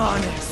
Worship